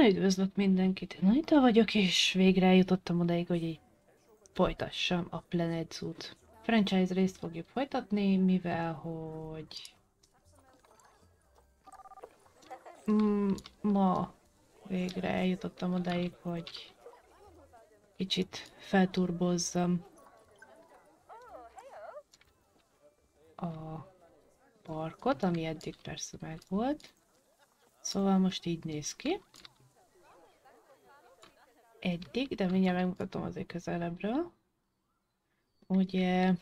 Na üdvözlök mindenkit, én Anita vagyok, és végre eljutottam odaig, hogy így folytassam a Planet Zoo-t. Franchise részt fogjuk folytatni, mivel hogy... Mm, ma végre eljutottam odaig, hogy kicsit felturbozzam a parkot, ami eddig persze megvolt. Szóval most így néz ki. Eddig, de mindjárt megmutatom azért közelebbről. Ugye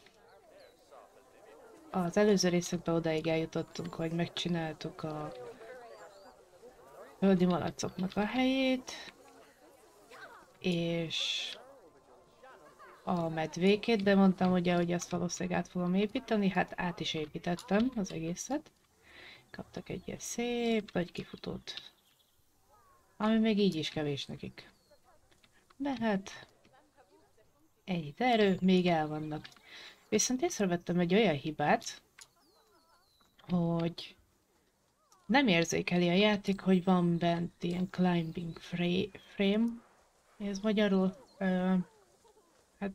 az előző részekben odaig eljutottunk, hogy megcsináltuk a földi malacoknak a helyét, és a medvékét, de mondtam ugye, hogy azt valószínűleg át fogom építeni, hát át is építettem az egészet. Kaptak egy ilyen szép nagy kifutót. Ami még így is kevés nekik. De hát... Ennyi erő, még el vannak. Viszont észrevettem egy olyan hibát, hogy nem érzékeli a játék, hogy van bent ilyen climbing frame. Ez magyarul ö, hát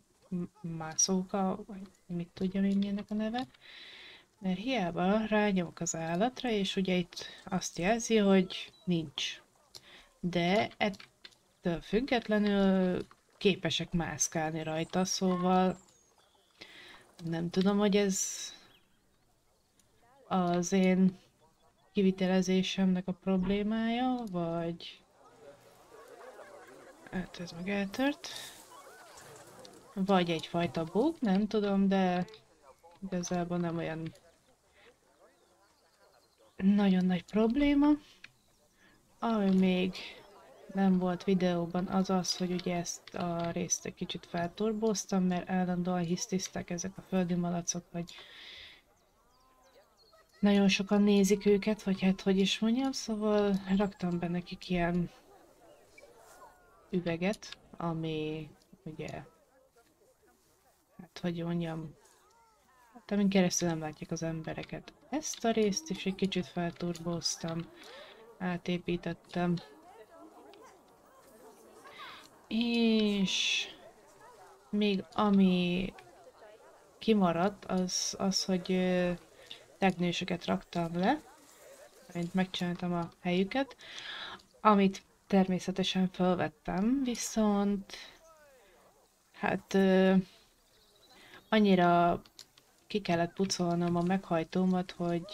mászóka, vagy mit tudja még milyennek a neve. Mert hiába rányomok az állatra, és ugye itt azt jelzi, hogy nincs. De ettől függetlenül képesek mászkálni rajta, szóval nem tudom, hogy ez az én kivitelezésemnek a problémája, vagy... Hát ez meg eltört. Vagy egyfajta bug, nem tudom, de igazából nem olyan nagyon nagy probléma. Ami még nem volt videóban, az az, hogy ugye ezt a részt egy kicsit felturbóztam, mert állandóan hisztisztek ezek a földi malacok, vagy nagyon sokan nézik őket, vagy hát hogy is mondjam, szóval raktam be nekik ilyen üveget, ami ugye, hát hogy mondjam, hát amin keresztül nem látják az embereket. Ezt a részt is egy kicsit felturbóztam, átépítettem. És még ami kimaradt, az az, hogy tegnősöket raktam le, mint megcsináltam a helyüket, amit természetesen felvettem, viszont hát annyira ki kellett pucolnom a meghajtómat, hogy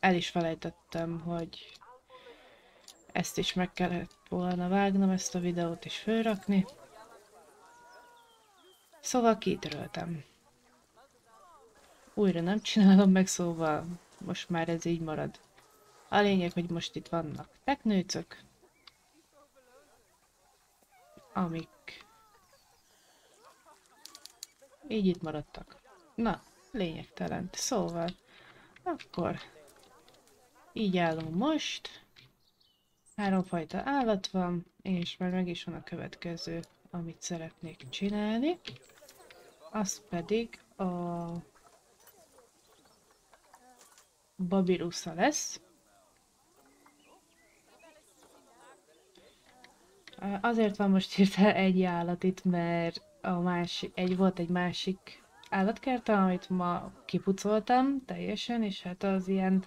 el is felejtettem, hogy ezt is meg kellett volna vágnom, ezt a videót is fölrakni. Szóval kitöröltem. Újra nem csinálom meg, szóval most már ez így marad. A lényeg, hogy most itt vannak teknőcök, amik így itt maradtak. Na, lényegtelen. Szóval, akkor így állunk most. Háromfajta állat van, és már meg is van a következő, amit szeretnék csinálni. Az pedig a Babirusza lesz. Azért van most hirtelen egy állat itt, mert a másik, egy, volt egy másik állatkertem, amit ma kipucoltam teljesen, és hát az ilyen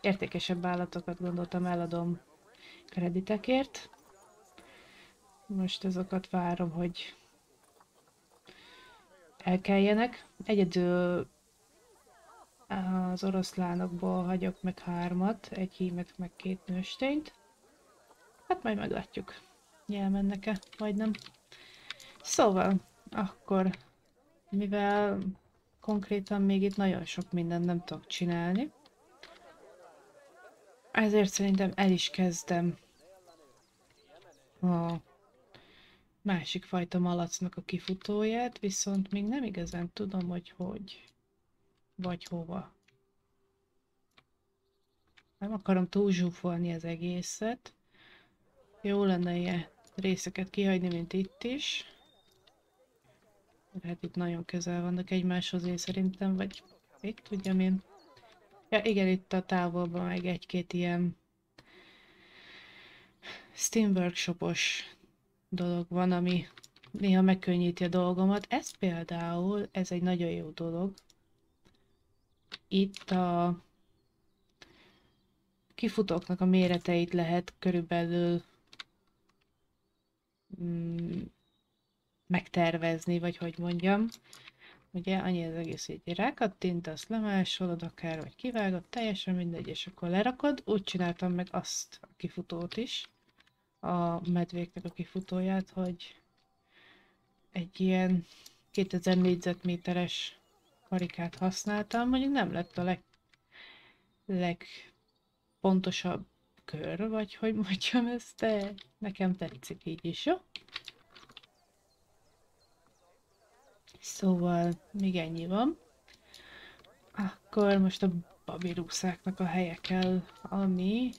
értékesebb állatokat gondoltam eladom kreditekért. Most azokat várom, hogy elkeljenek. Egyedül az oroszlánokból hagyok meg hármat, egy hímet meg két nőstényt. Hát majd meglátjuk, elmennek-e, vagy nem. Szóval, akkor mivel konkrétan még itt nagyon sok mindent nem tudok csinálni, ezért szerintem el is kezdem a másik fajta malacnak a kifutóját, viszont még nem igazán tudom, hogy hogy, vagy hova. Nem akarom túl zsúfolni az egészet. Jó lenne ilyen részeket kihagyni, mint itt is. Hát itt nagyon közel vannak egymáshoz én szerintem, vagy itt tudjam én. Ja igen, itt a távolban meg egy-két ilyen Steam workshopos dolog van, ami néha megkönnyíti a dolgomat. Ez például, ez egy nagyon jó dolog. Itt a kifutóknak a méreteit lehet körülbelül mm, megtervezni, vagy hogy mondjam. Ugye annyi az egész, hogy rákattintasz, lemásolod akár, vagy kivágod, teljesen mindegy, és akkor lerakod. Úgy csináltam meg azt a kifutót is, a medvéknek a kifutóját, hogy egy ilyen 2000 négyzetméteres karikát használtam, mondjuk nem lett a leg, legpontosabb kör, vagy hogy mondjam ezt, de nekem tetszik így is, jó? Szóval még ennyi van. Akkor most a babirúszáknak a helye kell, ami...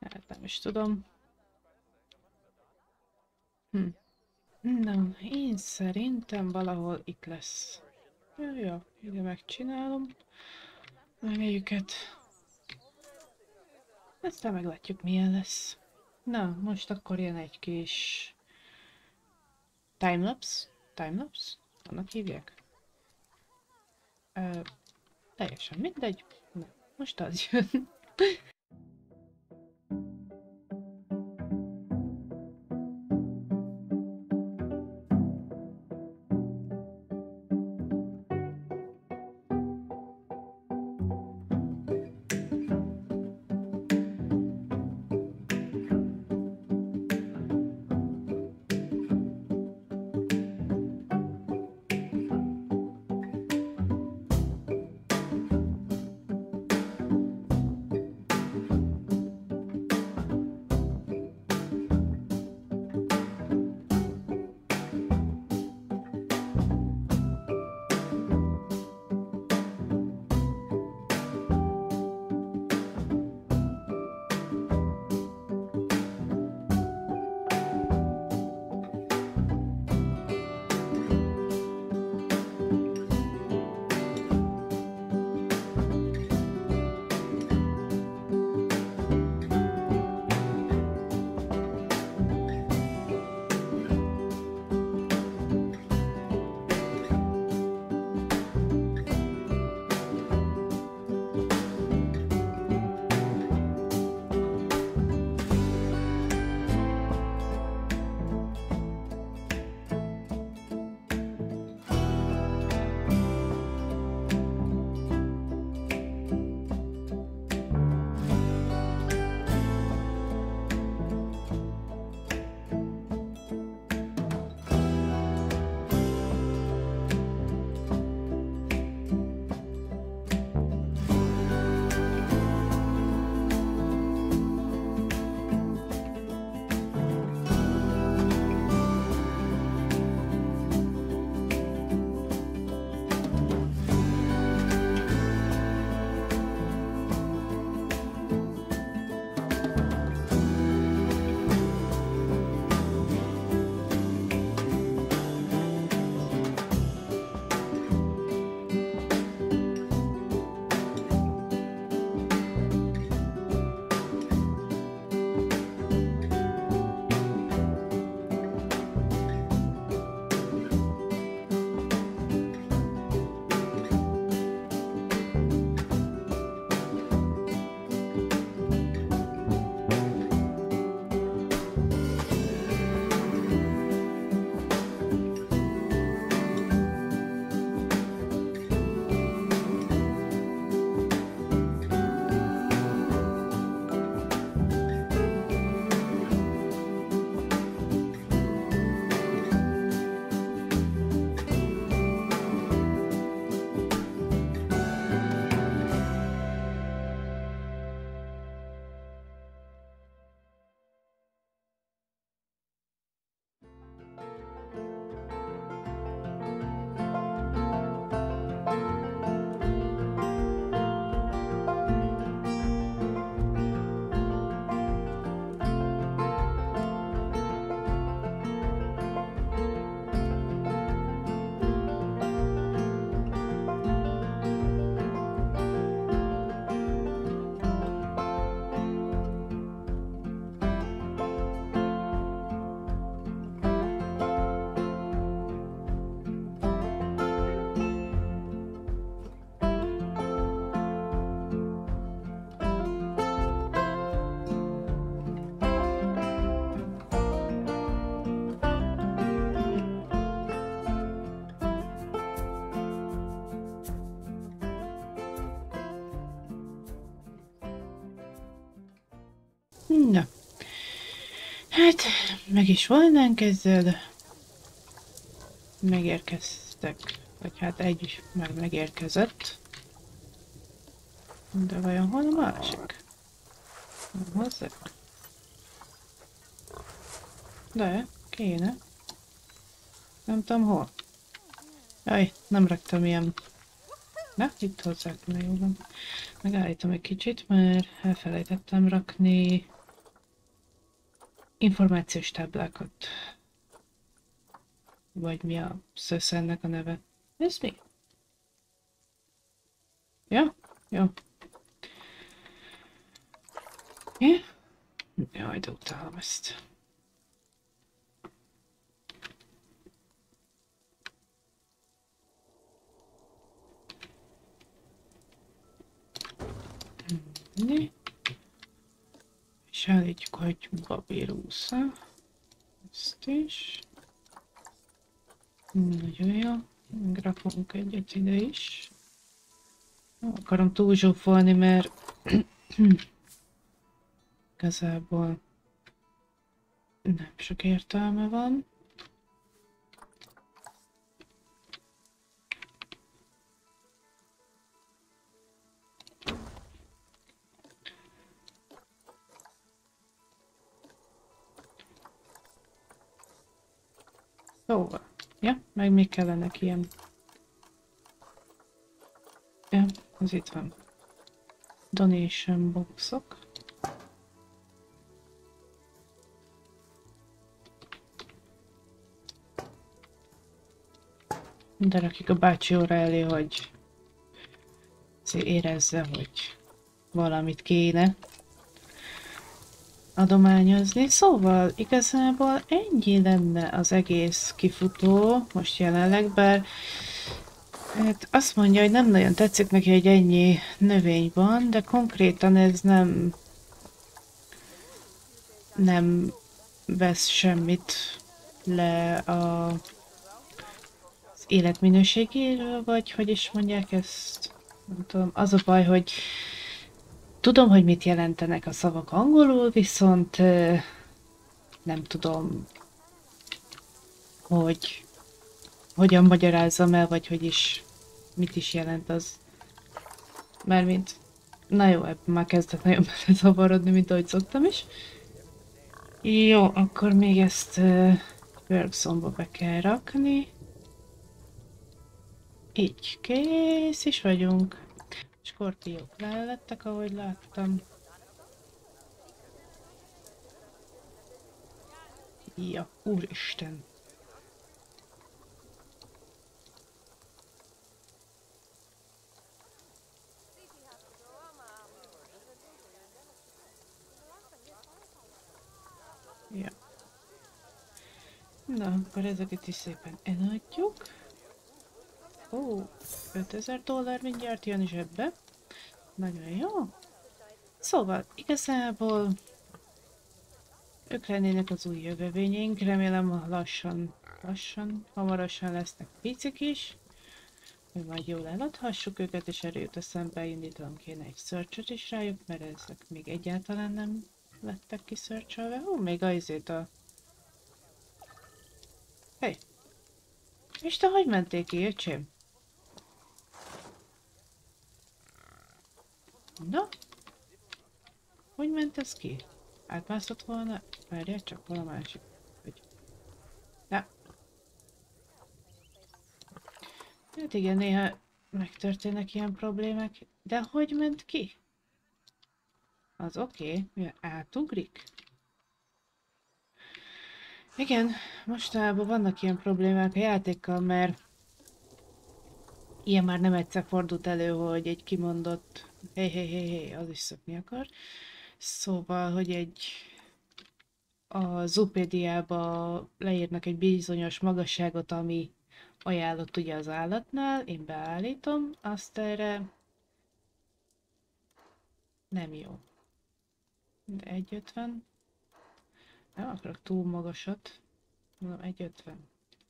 Hát nem is tudom. Hm. Nem, én szerintem valahol itt lesz. Jó, jó, ide megcsinálom. Meg őket. Aztán meglátjuk milyen lesz. Na, most akkor jön egy kis Timelapse? Timelapse? Annak hívják? Ö, teljesen mindegy. Na, most az jön. Hát, meg is volnánk ezzel. Megérkeztek. Vagy hát egy is meg megérkezett. De vajon hol a másik? Hozzá? De, kéne. Nem tudom hol. Jaj, nem raktam ilyen... Na, itt hozzák, na jó van. Megállítom egy kicsit, mert elfelejtettem rakni információs táblákat. Vagy mi a szöszennek a neve. Ez mi? Ja? Jó. Ja? Jaj, de utálom ezt. Ne. És állítjuk, hogy babírúsza. Ezt is. Nagyon jó. Megrakunk egyet ide is. Nem akarom túl zsúfolni, mert igazából nem sok értelme van. Meg még kellene ilyen. Ja, az itt van. Donation boxok. De rakjuk a bácsi óra elé, hogy érezze, hogy valamit kéne adományozni. Szóval igazából ennyi lenne az egész kifutó most jelenleg, bár hát azt mondja, hogy nem nagyon tetszik neki, hogy ennyi növény van, de konkrétan ez nem nem vesz semmit le a, az életminőségéről, vagy hogy is mondják ezt, nem tudom, az a baj, hogy Tudom, hogy mit jelentenek a szavak angolul, viszont nem tudom, hogy hogyan magyarázzam el, vagy hogy is, mit is jelent az. Mármint, na jó, ebben már kezdett nagyon belezavarodni, mint ahogy szoktam is. Jó, akkor még ezt uh, Bergsonba be kell rakni. Így, kész is vagyunk. Skorpiók lelettek, ahogy láttam. Ja, úristen. Ja. Na, akkor ezeket is szépen eladjuk. Ó, 5000 dollár mindjárt jön ebbe. Nagyon jó. Szóval, igazából ők lennének az új jövevényénk. Remélem lassan, lassan, hamarosan lesznek picik is. Hogy majd jól eladhassuk őket, és erőt eszembe indítanom kéne egy search is rájuk, mert ezek még egyáltalán nem lettek kiszörcsölve. Ó, még azért a... Hey! És te hogy mentél ki, öcsém? Na? Hogy ment ez ki? Átmászott volna? Várjál csak, hol másik? Hogy... Ja. Hát igen, néha megtörténnek ilyen problémák. De hogy ment ki? Az oké, okay. átugrik? Igen, mostanában vannak ilyen problémák a játékkal, mert ilyen már nem egyszer fordult elő, hogy egy kimondott hé, hé, hé, hé, az is szökni akar. Szóval, hogy egy a Zupédiába leírnak egy bizonyos magasságot, ami ajánlott ugye az állatnál, én beállítom, azt erre nem jó. De 1,50. Nem akarok túl magasat. Mondom 1,50.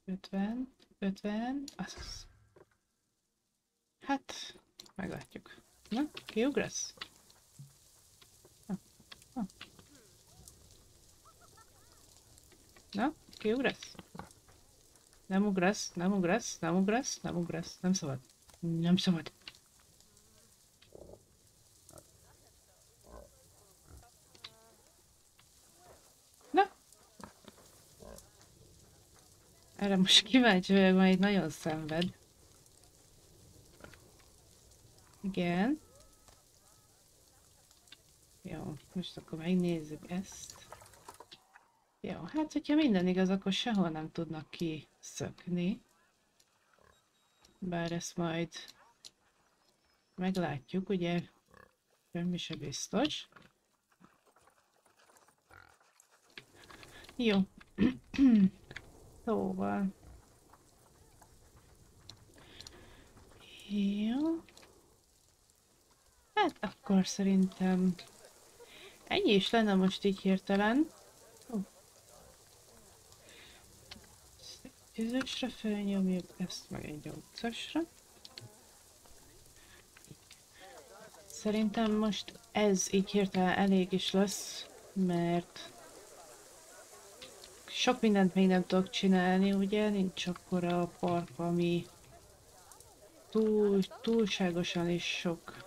50, 50, az. Hát, meglátjuk. Na, kiugrasz? Na, kiugrasz? Nem ugrasz, nem ugrasz, nem ugrasz, nem ugrasz, nem szabad. Nem szabad. Na. Erre most kíváncsi vagyok, mert nagyon szenved. Igen. Jó, most akkor megnézzük ezt. Jó, hát hogyha minden igaz, akkor sehol nem tudnak kiszökni. Bár ezt majd meglátjuk, ugye semmi se biztos. Jó. szóval. Jó. Hát akkor szerintem ennyi is lenne most így hirtelen. Tűzösre felnyomjuk ezt meg egy nyolcasra. Szerintem most ez így hirtelen elég is lesz, mert sok mindent még nem tudok csinálni, ugye? Nincs akkora a park, ami túl, túlságosan is sok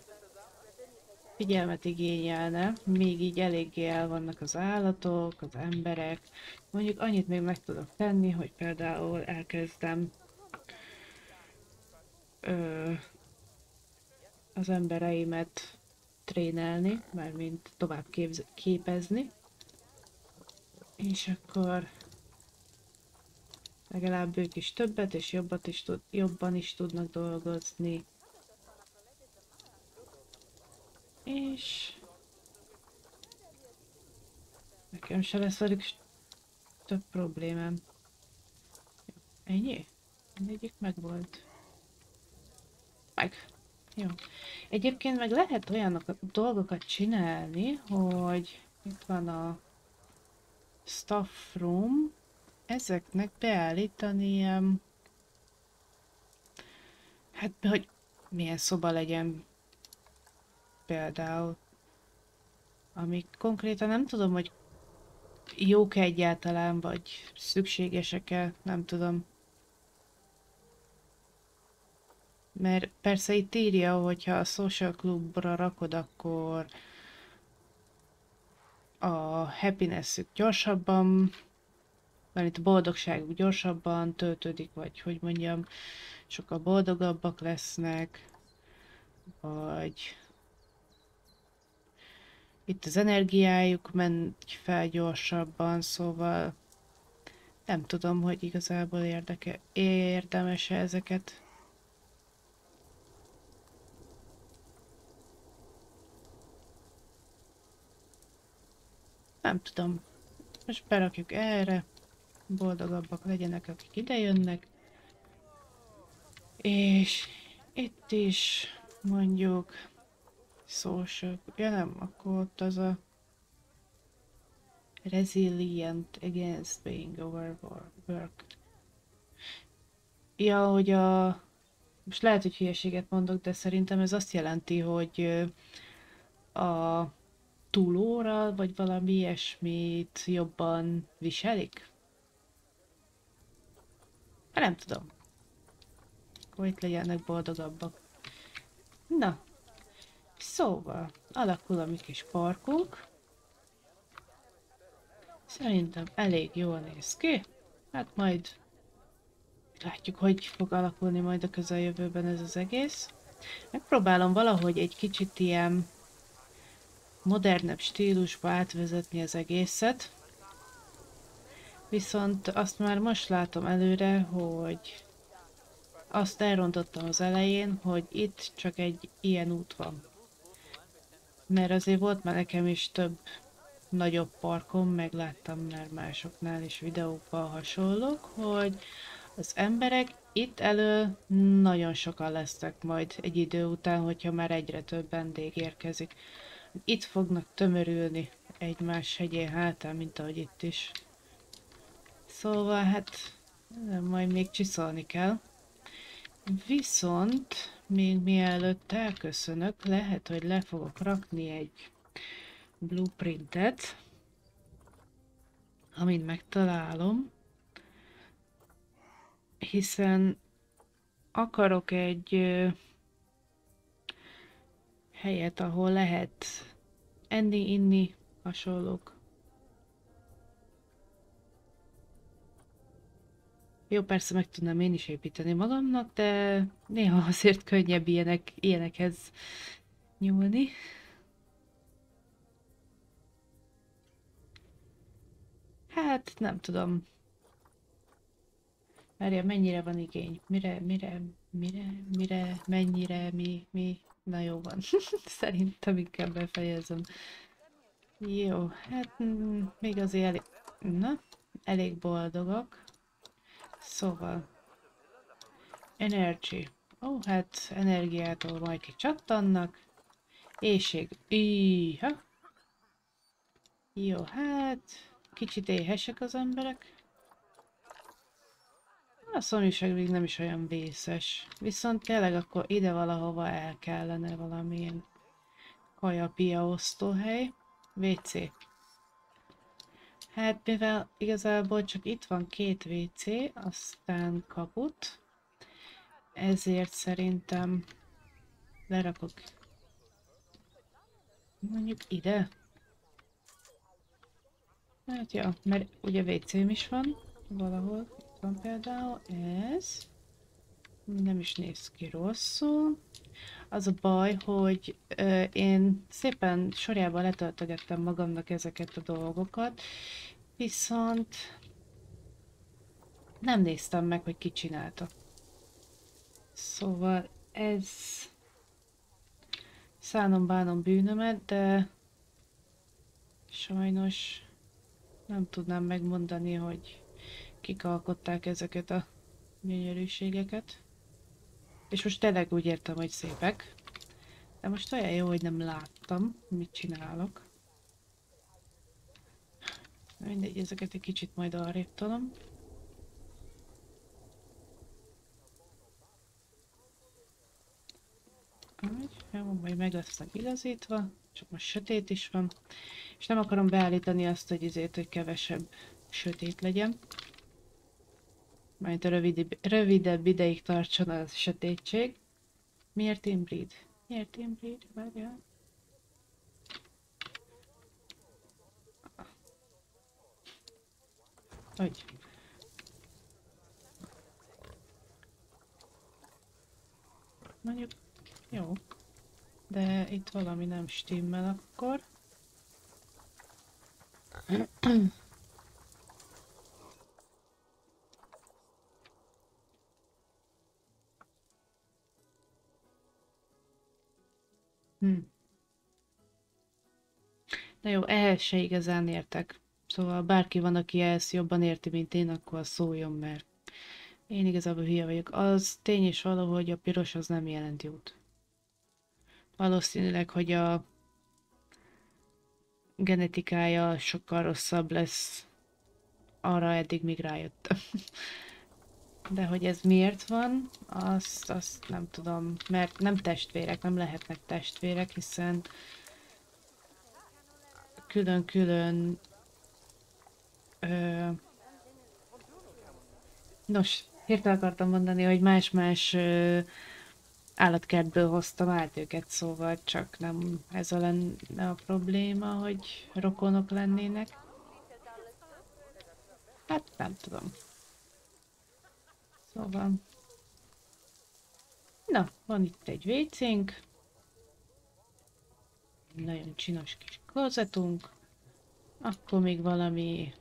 figyelmet igényelne, még így eléggé el vannak az állatok, az emberek. Mondjuk annyit még meg tudok tenni, hogy például elkezdem ö, az embereimet trénelni, mármint tovább képz, képezni. És akkor legalább ők is többet és jobbat is tud, jobban is tudnak dolgozni. És... Nekem se lesz velük több problémám. Ennyi? Mindegyik megvolt. Meg. Jó. Egyébként meg lehet olyan dolgokat csinálni, hogy itt van a staff room, ezeknek beállítani ilyen, hát hogy milyen szoba legyen például, amik konkrétan nem tudom, hogy jók -e egyáltalán, vagy szükségesek-e, nem tudom. Mert persze itt írja, hogyha a social clubra rakod, akkor a happinessük gyorsabban, mert itt a boldogságuk gyorsabban töltődik, vagy hogy mondjam, sokkal boldogabbak lesznek, vagy itt az energiájuk ment fel gyorsabban, szóval nem tudom, hogy igazából érdeke, érdemes-e ezeket. Nem tudom. Most berakjuk erre. Boldogabbak legyenek, akik idejönnek. És itt is mondjuk social, ja nem, akkor ott az a resilient against being overworked. Ja, hogy a... Most lehet, hogy hülyeséget mondok, de szerintem ez azt jelenti, hogy a túlóra, vagy valami ilyesmit jobban viselik? Hát nem tudom. Akkor itt legyenek boldogabbak. Na, Szóval, alakul a mi kis parkunk. Szerintem elég jól néz ki. Hát majd látjuk, hogy fog alakulni majd a közeljövőben ez az egész. Megpróbálom valahogy egy kicsit ilyen modernebb stílusba átvezetni az egészet. Viszont azt már most látom előre, hogy azt elrontottam az elején, hogy itt csak egy ilyen út van. Mert azért volt már nekem is több nagyobb parkom, megláttam már másoknál is videókban hasonlók, hogy az emberek itt elő nagyon sokan lesznek majd egy idő után, hogyha már egyre több vendég érkezik. Itt fognak tömörülni egymás hegyén hátán, mint ahogy itt is. Szóval hát majd még csiszolni kell. Viszont még mielőtt elköszönök, lehet, hogy le fogok rakni egy blueprintet, amit megtalálom. hiszen akarok egy helyet, ahol lehet enni, inni, hasonlók. Jó, persze meg tudnám én is építeni magamnak, de néha azért könnyebb ilyenek, ilyenekhez nyúlni. Hát, nem tudom. Várja, mennyire van igény? Mire, mire, mire, mire, mennyire, mi, mi? Na jó van. Szerintem inkább befejezem. Jó, hát mm, még azért elég... Na, elég boldogok. Szóval... Energy. Ó, hát energiától majd kicsattannak. Éjség. Íha. Jó, hát... Kicsit éhesek az emberek. A szomjúság még nem is olyan vészes. Viszont tényleg akkor ide valahova el kellene valamilyen kajapia osztóhely. WC. Hát mivel igazából csak itt van két WC, aztán kaput, ezért szerintem lerakok mondjuk ide. Hát ja, mert ugye WC-m is van valahol. Van például ez. Nem is néz ki rosszul. Az a baj, hogy ö, én szépen sorjában letöltögettem magamnak ezeket a dolgokat, viszont nem néztem meg, hogy ki csinálta. Szóval ez szánom bánom bűnömet, de sajnos nem tudnám megmondani, hogy kik alkották ezeket a gyönyörűségeket. És most tényleg úgy értem, hogy szépek. De most olyan jó, hogy nem láttam, mit csinálok. Mindegy, ezeket egy kicsit majd arrébb tolom. Úgy, jó, majd meg lesznek igazítva, csak most sötét is van. És nem akarom beállítani azt, hogy izét, hogy kevesebb sötét legyen. Majd a rövid, rövidebb ideig tartson a sötétség. Miért inbreed? Miért inbreed? Várjál. Hogy? Mondjuk, jó. De itt valami nem stimmel akkor. Hm. Na jó, ehhez se igazán értek. Szóval bárki van, aki ezt jobban érti, mint én, akkor szóljon, mert én igazából hülye vagyok. Az tény is valahogy a piros az nem jelent jót. Valószínűleg, hogy a genetikája sokkal rosszabb lesz. Arra eddig még rájöttem. De hogy ez miért van, azt, azt nem tudom, mert nem testvérek, nem lehetnek testvérek, hiszen külön-külön ö... Nos, hirtelen akartam mondani, hogy más-más ö... állatkertből hoztam őket, szóval csak nem ez a lenne a probléma, hogy rokonok lennének. Hát nem tudom. Szóval... Na, van itt egy vécénk. Nagyon csinos kis klozetunk. Akkor még valami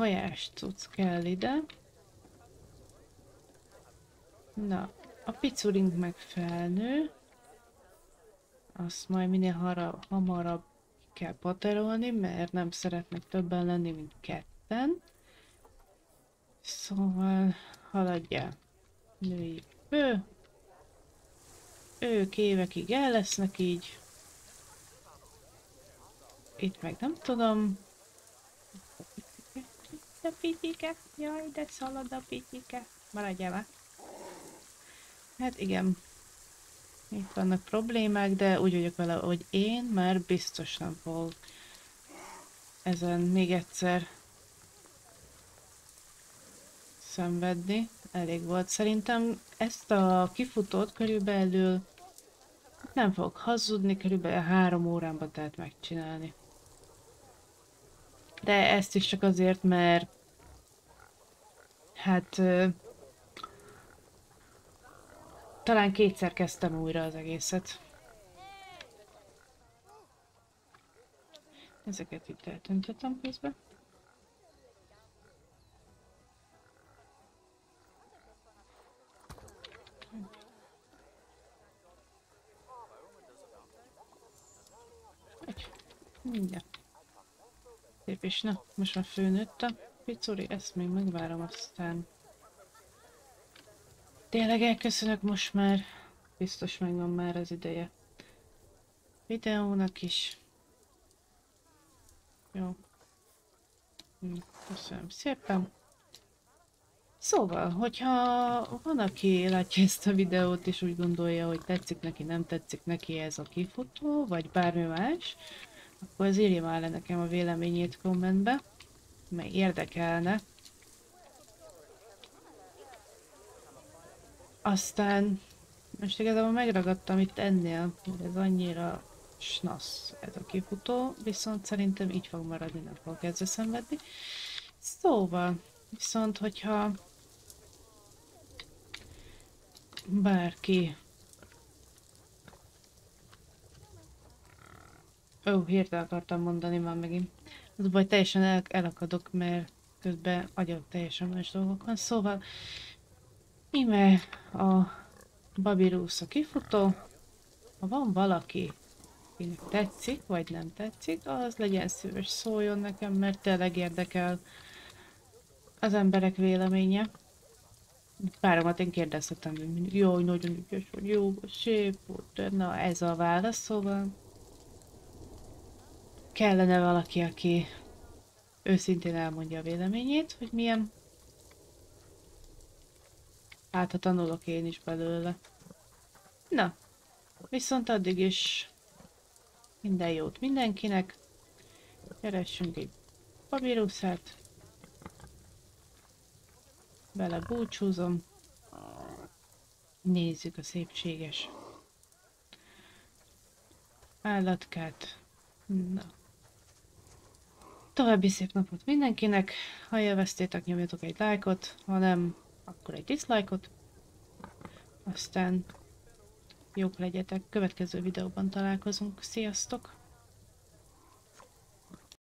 kajás cucc kell ide. Na, a picurink meg felnő. Azt majd minél hara, hamarabb kell paterolni, mert nem szeretnek többen lenni, mint ketten. Szóval haladjál. Női ő. Ők évekig el lesznek így. Itt meg nem tudom. A pitike. Jaj, de szalad a pitike. Maradj el. Hát igen. Itt vannak problémák, de úgy vagyok vele, hogy én már biztos nem fog ezen még egyszer szenvedni. Elég volt. Szerintem ezt a kifutót körülbelül nem fogok hazudni, körülbelül három órámba tehát megcsinálni. De ezt is csak azért, mert hát talán kétszer kezdtem újra az egészet. Ezeket itt eltöntöttem közben. Mindjárt. Is, na, most már főnőtt a picuri, ezt még megvárom, aztán... Tényleg elköszönök most már, biztos megvan már az ideje. Videónak is. Jó. Hm, köszönöm szépen. Szóval, hogyha van, aki látja ezt a videót és úgy gondolja, hogy tetszik neki, nem tetszik neki ez a kifutó, vagy bármi más, akkor az írja már le nekem a véleményét kommentbe, mert érdekelne. Aztán most igazából megragadtam itt ennél, hogy ez annyira snasz ez a kifutó, viszont szerintem így fog maradni, nem fog ezzel szenvedni. Szóval, viszont hogyha bárki Ó, hirtelen akartam mondani már megint. Az baj, teljesen el, elakadok, mert közben agyok teljesen más dolgok van. Szóval, ime a Babirus a kifutó. Ha van valaki, akinek tetszik, vagy nem tetszik, az legyen szíves szóljon nekem, mert tényleg érdekel az emberek véleménye. Páromat én kérdezhetem, hogy jó, nagyon ügyes vagy, jó, szép na ez a válasz, szóval kellene valaki, aki őszintén elmondja a véleményét, hogy milyen. Hát, ha tanulok én is belőle. Na, viszont addig is minden jót mindenkinek. Keressünk egy papíruszát. Bele búcsúzom. Nézzük a szépséges állatkát. Na. További szép napot mindenkinek. Ha élveztétek, nyomjatok egy lájkot, ha nem, akkor egy dislike-ot. Aztán jók legyetek, következő videóban találkozunk. Sziasztok!